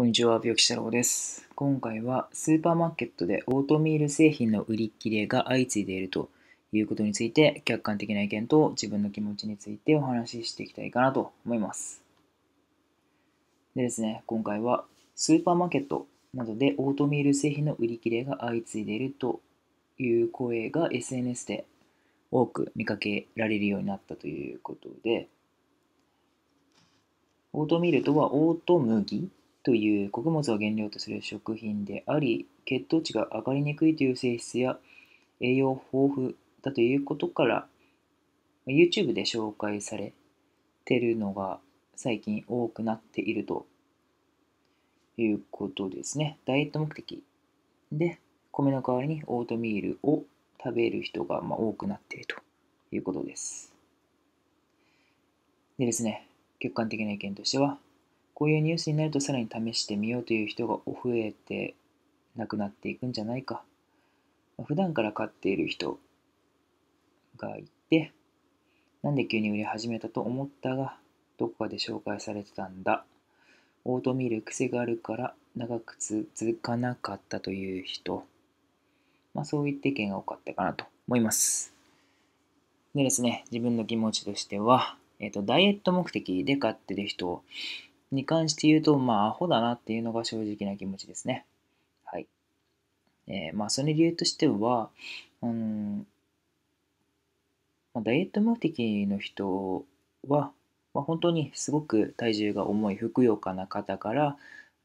こんにちは、病気太郎です。今回はスーパーマーケットでオートミール製品の売り切れが相次いでいるということについて、客観的な意見と自分の気持ちについてお話ししていきたいかなと思います。でですね、今回はスーパーマーケットなどでオートミール製品の売り切れが相次いでいるという声が SNS で多く見かけられるようになったということで、オートミールとはオート麦という穀物を原料とする食品であり、血糖値が上がりにくいという性質や栄養豊富だということから、YouTube で紹介されてるのが最近多くなっているということですね。ダイエット目的で米の代わりにオートミールを食べる人がま多くなっているということです。でですね、客観的な意見としては、こういうニュースになるとさらに試してみようという人が増えてなくなっていくんじゃないか。普段から飼っている人がいて、なんで急に売り始めたと思ったが、どこかで紹介されてたんだ。オートミール癖があるから長く続かなかったという人。まあそういった意見が多かったかなと思います。でですね、自分の気持ちとしては、えっ、と、ダイエット目的で飼ってる人に関して言うと、まあ、アホだなっていうのが正直な気持ちですね。はい。えーまあ、その理由としては、うん、まあ、ダイエット目的の人は、まあ、本当にすごく体重が重い、ふくよかな方から、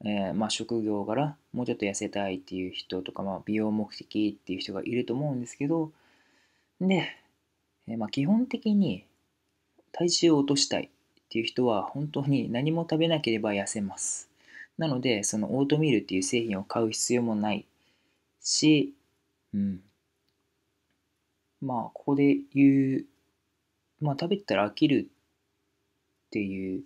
えーまあ、職業柄、もうちょっと痩せたいっていう人とか、まあ、美容目的っていう人がいると思うんですけど、で、えーまあ、基本的に体重を落としたいっていう人は本当に何も食べなければ痩せます。なので、そのオートミールっていう製品を買う必要もないし、うん。まあ、ここで言う、まあ、食べたら飽きるっていう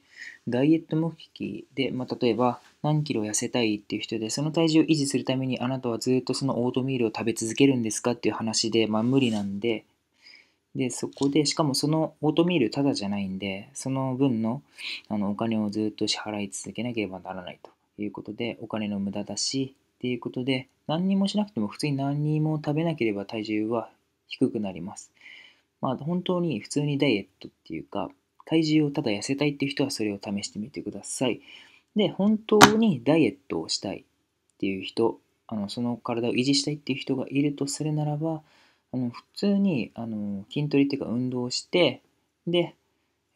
ダイエット目的で、まあ、例えば何キロ痩せたいっていう人で、その体重を維持するためにあなたはずっとそのオートミールを食べ続けるんですかっていう話で、まあ、無理なんで、で、そこで、しかもそのオートミールただじゃないんで、その分のあのお金をずっと支払い続けなければならないということで、お金の無駄だし、っていうことで、何にもしなくても普通に何にも食べなければ体重は低くなります。まあ本当に普通にダイエットっていうか、体重をただ痩せたいっていう人はそれを試してみてください。で、本当にダイエットをしたいっていう人、あのその体を維持したいっていう人がいるとするならば、あの普通にあの筋トレっていうか運動して、で、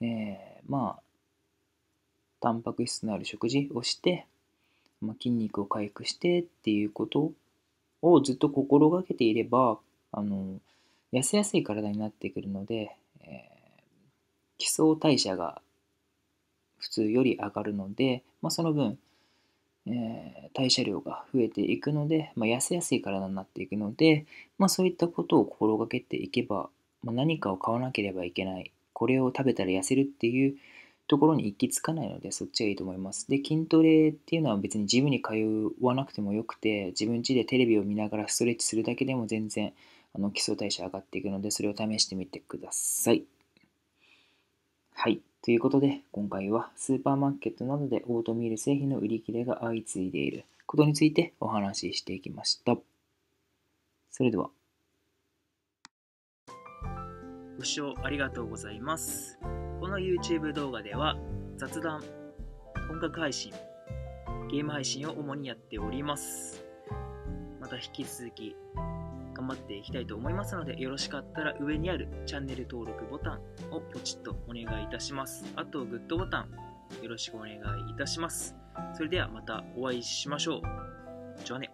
えーまあ、タンパク質のある食事をして、まあ、筋肉を回復してっていうことをずっと心がけていれば、あの痩せやすい体になってくるので、えー基礎代謝が普通より上がるので、まあ、その分、え代謝量が増えていくので、まあ、痩せやすい体になっていくので、まあ、そういったことを心がけていけば、まあ、何かを買わなければいけない。これを食べたら痩せるっていうところに行き着かないのでそっちがいいと思います。で筋トレっていうのは別にジムに通わなくてもよくて自分家でテレビを見ながらストレッチするだけでも全然あの基礎代謝上がっていくのでそれを試してみてください。はい。ということで、今回はスーパーマーケットなどでオートミール製品の売り切れが相次いでいることについてお話ししていきました。それでは。ご視聴ありがとうございます。この YouTube 動画では雑談、音楽配信、ゲーム配信を主にやっております。また引き続き頑張っていきたいと思いますので、よろしかったら上にあるチャンネル登録ボタンをポチッとお願いいたします。あと、グッドボタンよろしくお願いいたします。それではまたお会いしましょう。じゃあね。